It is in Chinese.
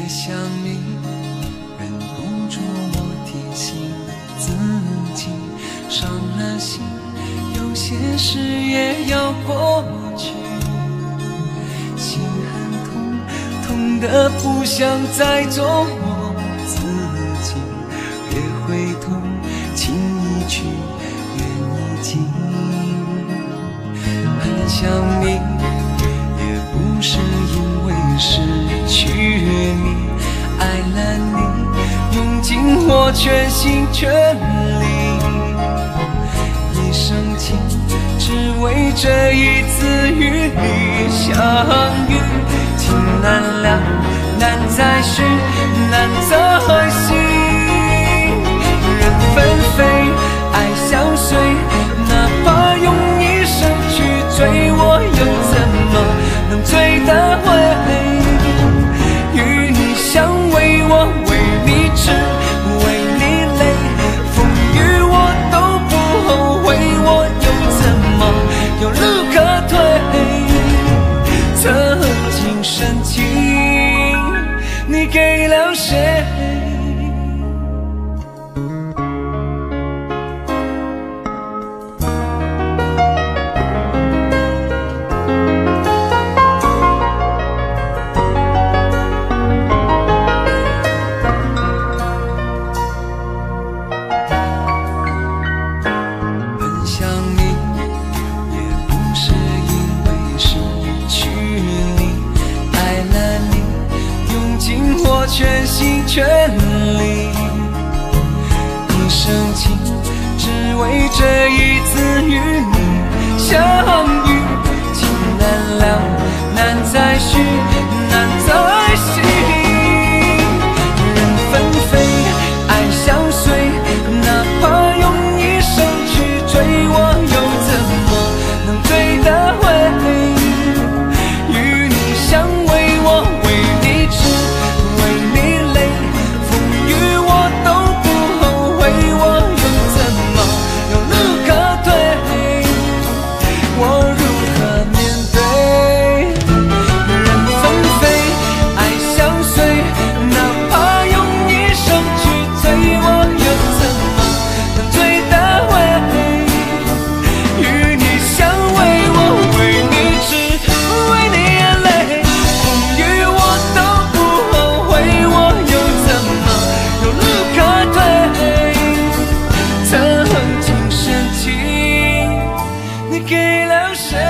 越想你，忍不住我提醒自己，伤了心，有些事也要过去。心很痛，痛得不想再做我自己。别回头，情已去，缘已尽。很想你。全心全力。一生情，只为这一次与你相遇。情难了，难再续，难再续。了全心全力。一生情，只为这一次与你相遇。情难了，难再续，给了谁？